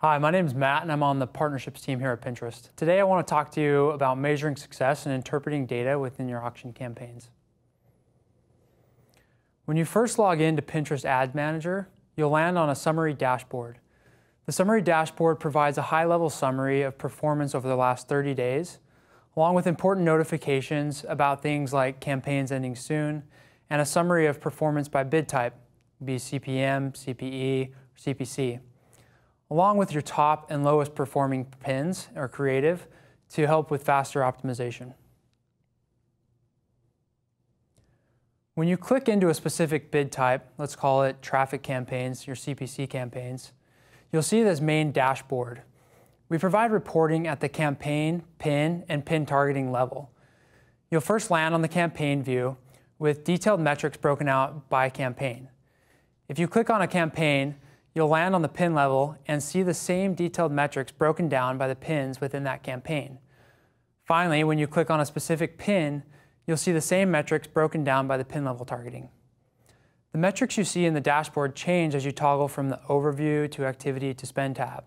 Hi, my name is Matt and I'm on the partnerships team here at Pinterest. Today I want to talk to you about measuring success and interpreting data within your auction campaigns. When you first log in to Pinterest Ad Manager, you'll land on a summary dashboard. The summary dashboard provides a high-level summary of performance over the last 30 days, along with important notifications about things like campaigns ending soon, and a summary of performance by bid type, be CPM, CPE, or CPC along with your top and lowest performing pins or creative to help with faster optimization. When you click into a specific bid type, let's call it traffic campaigns, your CPC campaigns, you'll see this main dashboard. We provide reporting at the campaign, pin, and pin targeting level. You'll first land on the campaign view with detailed metrics broken out by campaign. If you click on a campaign, you'll land on the pin level and see the same detailed metrics broken down by the pins within that campaign. Finally, when you click on a specific pin, you'll see the same metrics broken down by the pin level targeting. The metrics you see in the dashboard change as you toggle from the Overview to Activity to Spend tab.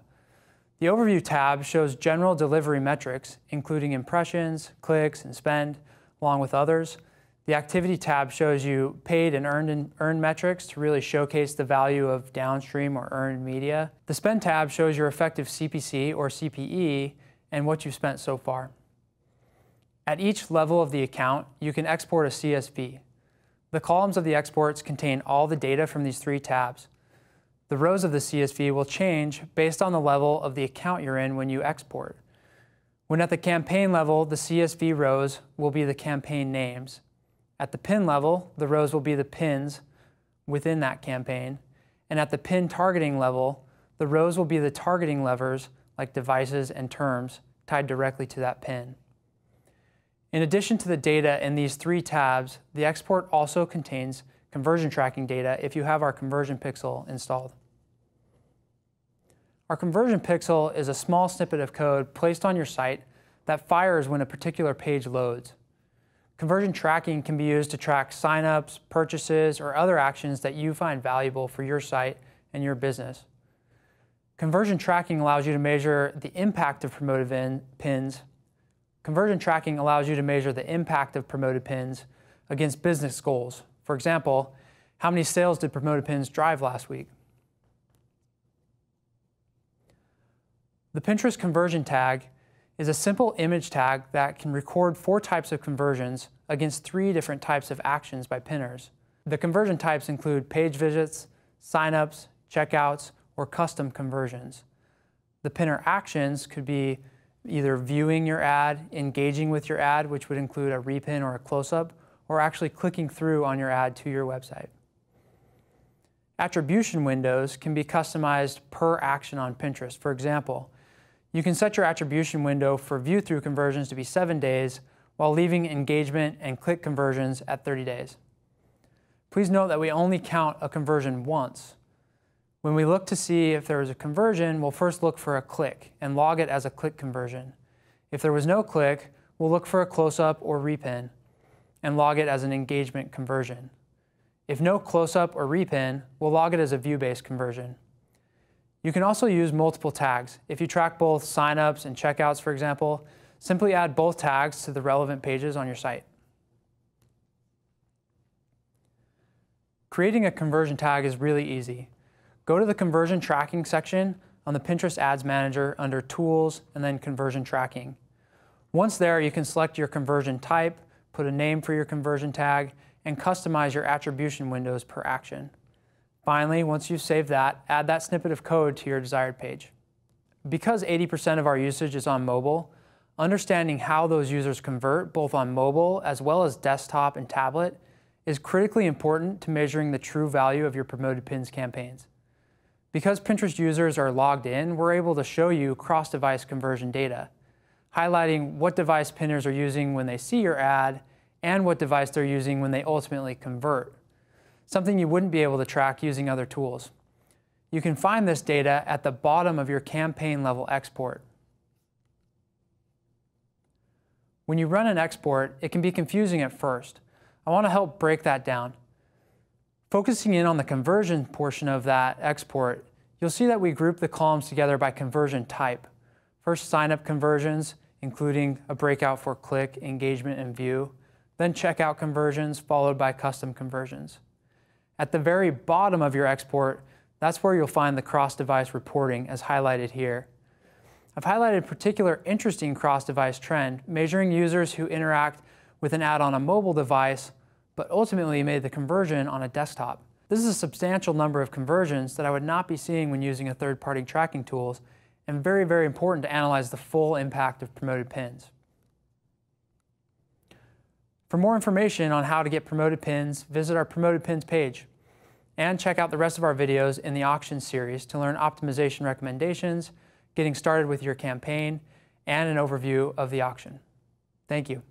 The Overview tab shows general delivery metrics, including impressions, clicks, and spend, along with others, the activity tab shows you paid and earned, and earned metrics to really showcase the value of downstream or earned media. The spend tab shows your effective CPC or CPE and what you've spent so far. At each level of the account, you can export a CSV. The columns of the exports contain all the data from these three tabs. The rows of the CSV will change based on the level of the account you're in when you export. When at the campaign level, the CSV rows will be the campaign names. At the pin level, the rows will be the pins within that campaign. And at the pin targeting level, the rows will be the targeting levers like devices and terms tied directly to that pin. In addition to the data in these three tabs, the export also contains conversion tracking data if you have our conversion pixel installed. Our conversion pixel is a small snippet of code placed on your site that fires when a particular page loads. Conversion tracking can be used to track signups, purchases, or other actions that you find valuable for your site and your business. Conversion tracking allows you to measure the impact of promoted pins. Conversion tracking allows you to measure the impact of promoted pins against business goals. For example, how many sales did promoted pins drive last week? The Pinterest conversion tag is a simple image tag that can record four types of conversions against three different types of actions by pinners. The conversion types include page visits, signups, checkouts, or custom conversions. The pinner actions could be either viewing your ad, engaging with your ad, which would include a repin or a close-up, or actually clicking through on your ad to your website. Attribution windows can be customized per action on Pinterest. For example, you can set your attribution window for view-through conversions to be seven days while leaving engagement and click conversions at 30 days. Please note that we only count a conversion once. When we look to see if there was a conversion, we'll first look for a click and log it as a click conversion. If there was no click, we'll look for a close-up or repin and log it as an engagement conversion. If no close-up or repin, we'll log it as a view-based conversion. You can also use multiple tags. If you track both signups and checkouts, for example, simply add both tags to the relevant pages on your site. Creating a conversion tag is really easy. Go to the conversion tracking section on the Pinterest Ads Manager under Tools and then Conversion Tracking. Once there, you can select your conversion type, put a name for your conversion tag, and customize your attribution windows per action. Finally, once you've saved that, add that snippet of code to your desired page. Because 80% of our usage is on mobile, understanding how those users convert both on mobile as well as desktop and tablet is critically important to measuring the true value of your promoted pins campaigns. Because Pinterest users are logged in, we're able to show you cross-device conversion data, highlighting what device pinners are using when they see your ad and what device they're using when they ultimately convert something you wouldn't be able to track using other tools. You can find this data at the bottom of your campaign level export. When you run an export, it can be confusing at first. I want to help break that down. Focusing in on the conversion portion of that export, you'll see that we group the columns together by conversion type. First, sign-up conversions, including a breakout for click, engagement, and view, then checkout conversions, followed by custom conversions. At the very bottom of your export, that's where you'll find the cross-device reporting as highlighted here. I've highlighted a particular interesting cross-device trend, measuring users who interact with an ad on a mobile device, but ultimately made the conversion on a desktop. This is a substantial number of conversions that I would not be seeing when using a third-party tracking tools, and very, very important to analyze the full impact of promoted pins. For more information on how to get promoted pins, visit our promoted pins page and check out the rest of our videos in the auction series to learn optimization recommendations, getting started with your campaign, and an overview of the auction. Thank you.